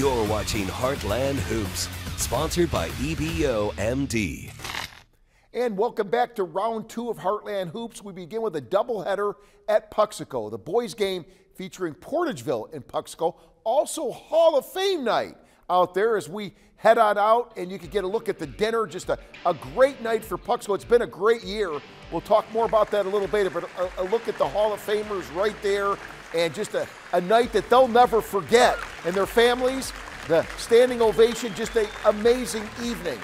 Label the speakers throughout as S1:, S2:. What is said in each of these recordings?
S1: You're watching Heartland Hoops, sponsored by EBO MD.
S2: And welcome back to round two of Heartland Hoops. We begin with a doubleheader at Puxico. The boys' game featuring Portageville in Puxico. Also, Hall of Fame night out there as we head on out, and you can get a look at the dinner. Just a, a great night for Puxico. It's been a great year. We'll talk more about that a little later, but a, a look at the Hall of Famers right there, and just a, a night that they'll never forget. And their families, the standing ovation, just an amazing evening.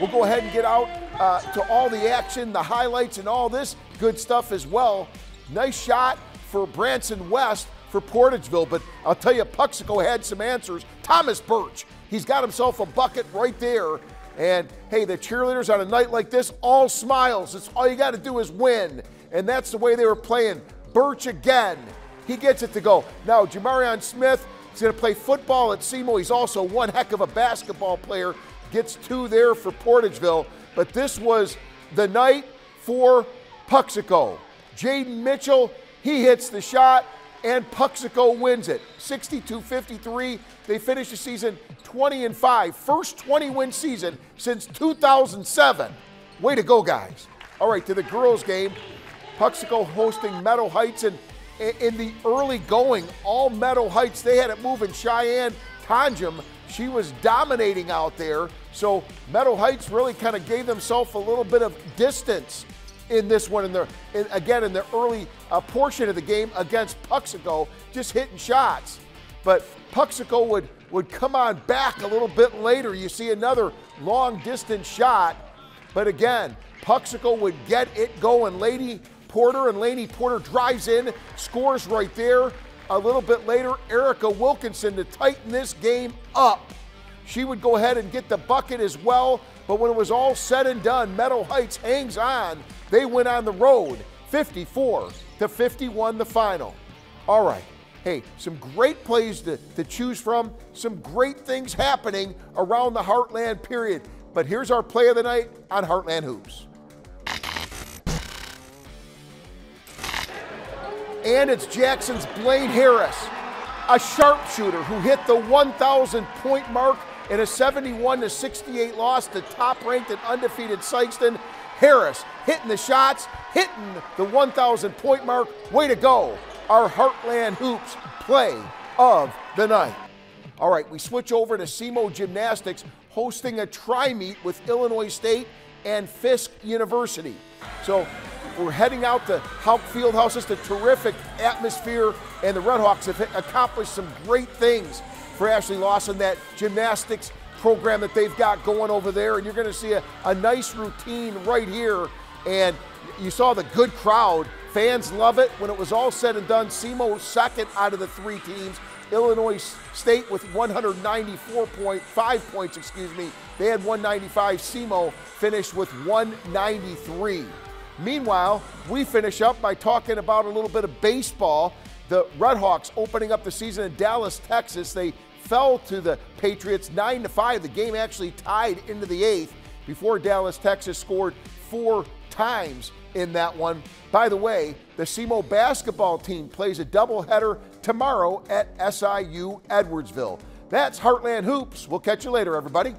S2: We'll go ahead and get out uh, to all the action, the highlights, and all this good stuff as well. Nice shot for Branson West for Portageville, but I'll tell you, Puxico had some answers. Thomas Birch, he's got himself a bucket right there. And hey, the cheerleaders on a night like this, all smiles. It's all you got to do is win. And that's the way they were playing. Birch again. He gets it to go. Now, Jamarion Smith is going to play football at SEMO. He's also one heck of a basketball player gets two there for Portageville. But this was the night for Puxico. Jaden Mitchell, he hits the shot, and Puxico wins it. 62-53. They finish the season 20 and 5. First 20-win season since 2007. Way to go, guys. All right, to the girls' game. Puxico hosting Meadow Heights, and in the early going, all Meadow Heights, they had it moving. Cheyenne Tanjum, she was dominating out there. So Meadow Heights really kind of gave themselves a little bit of distance in this one. In the in, again in the early uh, portion of the game against Puxico, just hitting shots. But Puxico would would come on back a little bit later. You see another long distance shot, but again, Puxico would get it going. Lady Porter and Laney Porter drives in, scores right there. A little bit later, Erica Wilkinson to tighten this game up. She would go ahead and get the bucket as well, but when it was all said and done, Meadow Heights hangs on. They went on the road, 54 to 51 the final. All right. Hey, some great plays to, to choose from, some great things happening around the Heartland period. But here's our play of the night on Heartland Hoops. And it's Jackson's Blaine Harris, a sharpshooter who hit the 1,000 point mark in a 71 to 68 loss to top ranked and undefeated Sykeston. Harris hitting the shots, hitting the 1,000 point mark. Way to go. Our Heartland Hoops play of the night. All right, we switch over to SEMO Gymnastics hosting a tri meet with Illinois State and Fisk University. So we're heading out to Houck Fieldhouse. It's a terrific atmosphere, and the Redhawks have accomplished some great things for Ashley Lawson, that gymnastics program that they've got going over there. And you're going to see a, a nice routine right here. And you saw the good crowd. Fans love it. When it was all said and done, SEMO second out of the three teams. Illinois State with 194.5 points, excuse me. They had 195. SEMO finished with 193. Meanwhile, we finish up by talking about a little bit of baseball. The Redhawks opening up the season in Dallas, Texas. They fell to the Patriots 9 to 5. The game actually tied into the eighth before Dallas Baptist scored four times in that one. By the way, the SEMO basketball team plays a doubleheader tomorrow at SIU Edwardsville. That's Heartland Hoops. We'll catch you later, everybody.